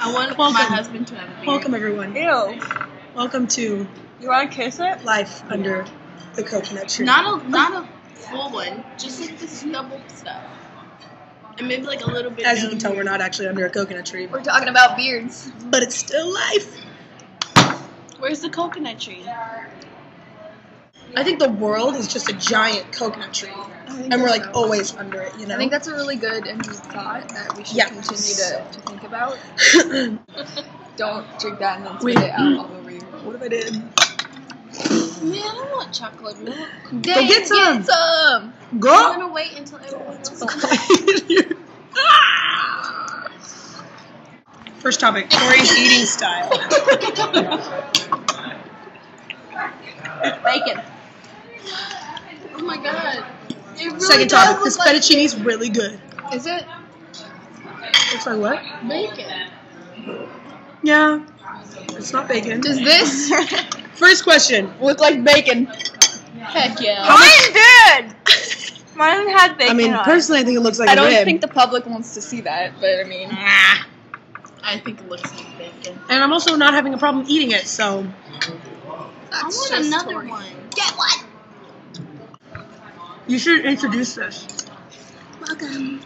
I want Welcome. my husband to have a beard. Welcome, everyone. Ew. Welcome to You want to kiss it? Life Under the Coconut Tree. Not a not a full one, just like the stubble stuff, and maybe like a little bit. As you down can tell, here. we're not actually under a coconut tree, We're talking about beards. but it's still life. Where's the coconut tree? I think the world is just a giant coconut tree, and we're like always under it. You know. I think that's a really good and deep thought that we should Yeah. continue to, to think about. Don't drink that and then spit it out all over you. what if I did? Man, I want chocolate milk. Dang, get some. Get some. I'm gonna wait until everyone else. First topic: Tori's eating style. Bacon. Oh my god. It really Second topic: This like fettuccine is really good. Is it? Looks like what? bacon. Yeah, it's not bacon. Does this First question. look like bacon? Heck yeah. Mine did. Mine had bacon. I mean, on personally, I think it looks like I a don't rib. think the public wants to see that, but I mean, I think it looks like bacon. and I'm also not having a problem eating it, so I want just another Tori. one. Get what? You should introduce this. Welcome.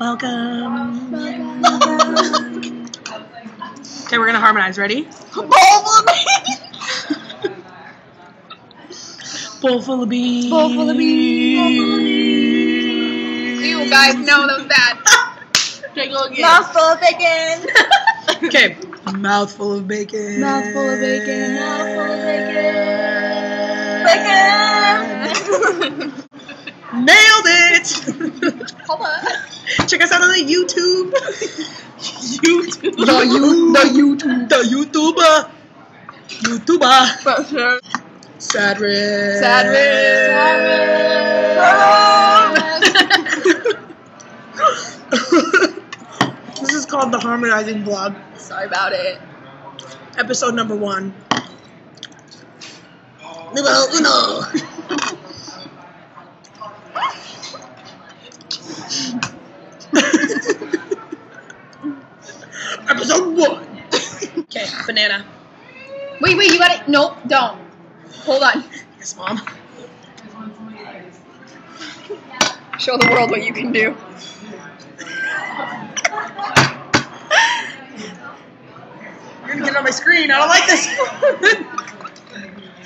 Welcome. Welcome. Okay, we're gonna harmonize. Ready? Bowl full of beans. Bowl full of beans. Bowl full of Ew, guys, know that was bad. Okay, go again. Mouthful of bacon. Okay. Mouthful of bacon. Mouthful of bacon. Mouthful of bacon. Bacon. Nailed it. Hold on. Check us out on the YouTube. YouTube. The you, the YouTube, the YouTuber, YouTuber. But sure. Sad Rick. Sad this is called the harmonizing vlog, Sorry about it. episode number one. Numero uno. episode one. Okay, banana. Wait, wait, you got it. Nope, don't. Hold on. Yes, mom. Show the world what you can do. You're gonna get it on my screen. I don't like this.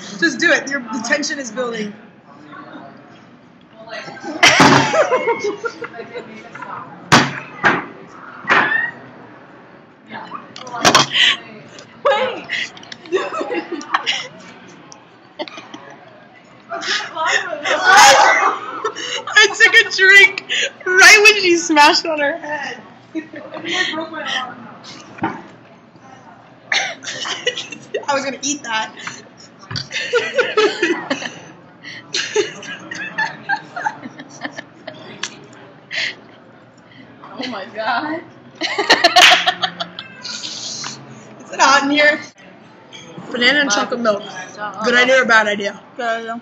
Just do it. Your the tension is building. Wait. I took a drink right when she smashed on her head. I was gonna eat that. Oh my god. Is it hot in here? Banana and chocolate milk. Good idea or bad idea? Good idea.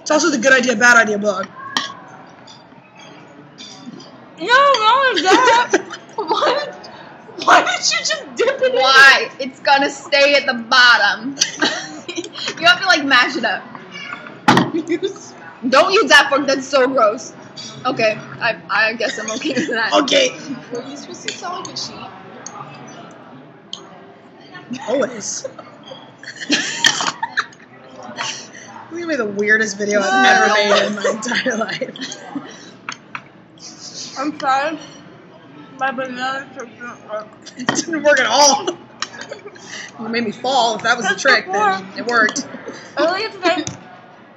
It's also the good idea, bad idea blog. No, no, that. What? Why did you just dip it Why? It's gonna stay at the bottom. you have to like mash it up. Use- Don't use that fork. That's so gross. Okay, I I guess I'm okay with that. Okay. Were you supposed to sound like a sheep? Always. Oh, this is gonna be the weirdest video I've ever made in my entire life. I'm sorry. My banana trick didn't work. It didn't work at all. You made me fall. If that was the trick, then it worked. Earlier today,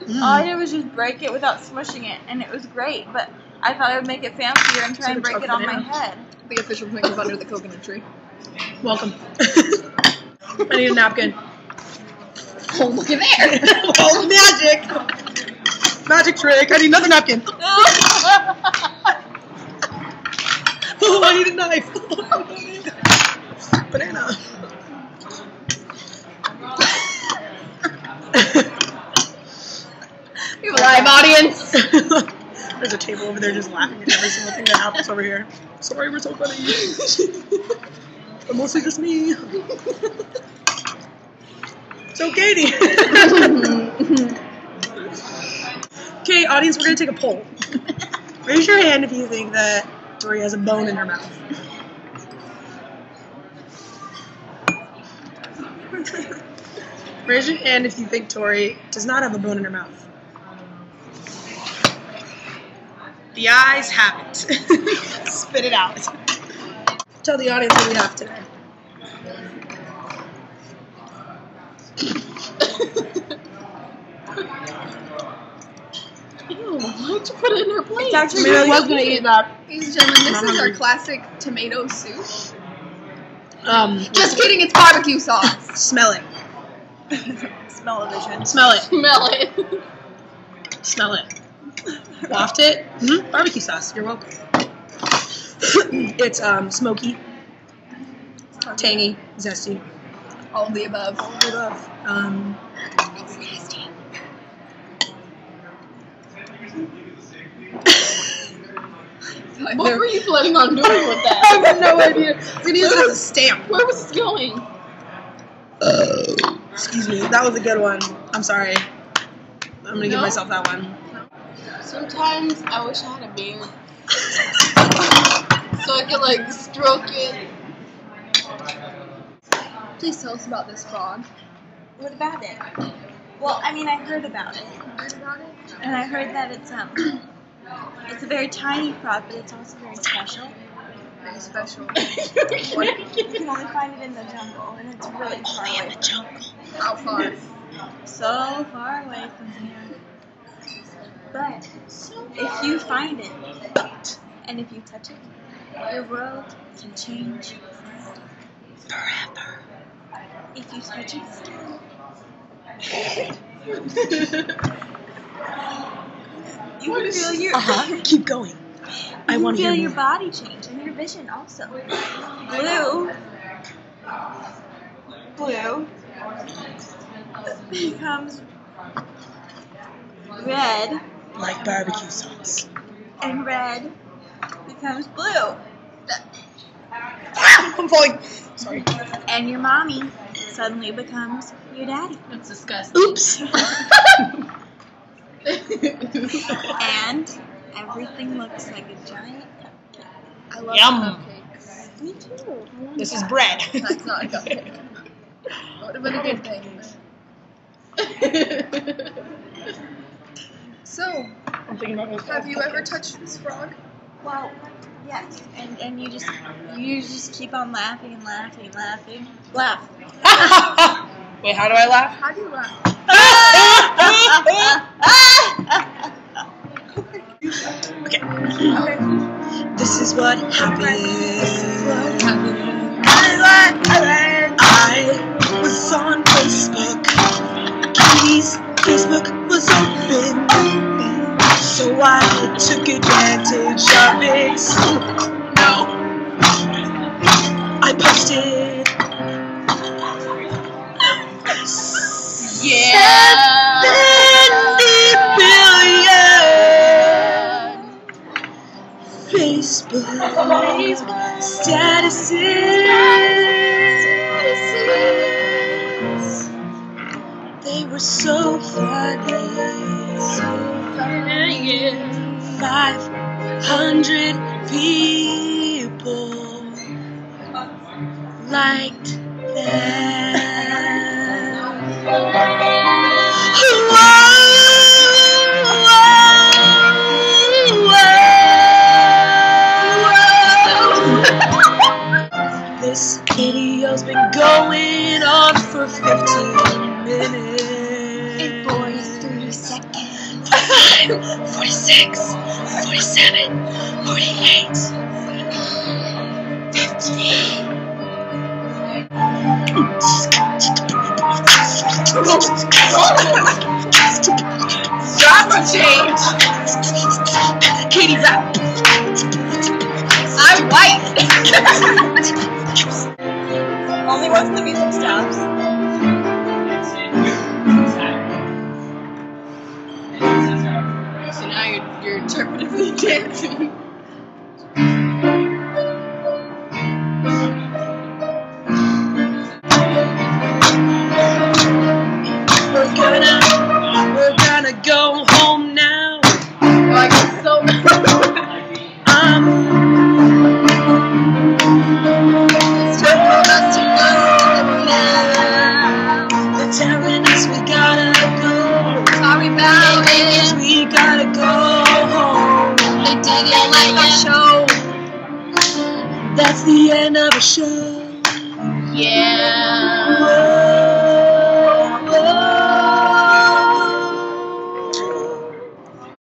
Mm. all I did was just break it without smushing it, and it was great. But I thought I would make it fancier and try and break it on my head. The official drink is under the coconut tree. Welcome. I need a napkin. Oh, look at there. oh, magic! Magic trick. I need another napkin. Oh, I need a knife. Banana. We have a live audience. There's a table over there just laughing at every single thing that happens over here. Sorry, we're so funny. but mostly just me. so, Katie. okay, audience, we're gonna take a poll. Raise your hand if you think that Tori has a bone in her mouth. Raise your hand if you think Tori does not have a bone in her mouth. The ayes have it. Spit it out. Tell the audience what we have today. Ew, why'd you put it in her plate? It's actually Maybe I really was gonna eat that. Ladies and gentlemen, this is our classic tomato soup. Um, Just kidding, it's barbecue sauce. smell it. smell of vision. Smell it. Smell it. Smell it. Waft it. hmm Barbecue sauce. You're welcome. it's um smoky, tangy, zesty. All of the above. All of the above. Um, What were you planning on doing with that? I have no idea. I'm gonna use it as a stamp. Where was this going? Excuse me. That was a good one. I'm sorry. I'm gonna give myself that one. Sometimes I wish I had a beard so I could like stroke it. Please tell us about this frog. What about it? Well, I mean, I heard about it, Heard about it? and I heard that it's um, it's a very tiny frog, but it's also very special. Very special. You can only find it in the jungle, and it's really far away. In the jungle. How far? So far away from here. But if you find it, and if you touch it, your world can change forever. If you touch it still, you can feel your Uh-huh. Keep going. I want to feel hear your more. body change and your vision also. Blue, blue becomes red, Like barbecue sauce. and red becomes blue. I'm falling. Sorry. And your mommy suddenly becomes your daddy. That's disgusting. Oops. And everything looks like a giant cupcake. I love Yum. cupcakes. Me too. This is bread. That's not a cupcake. Would have been a good thing. So, I'm thinking about those have you ever touched this frog? Well, yes. And and you just you just keep on laughing and laughing and laughing. Laugh. Wait, how do I laugh? How do you laugh? okay. This is what happened. I was on Facebook. Facebook was open. So I took advantage of it. No. I posted. Seventy Facebook statuses. They were so funny. Five hundred people liked them. Going on for 15 minutes. In 43 seconds. 46, 47, 48, 50. Drama change! Katie rap! I'm white! Only once the music stops. So now you're, you're interpretively dancing. The end of a show. Yeah.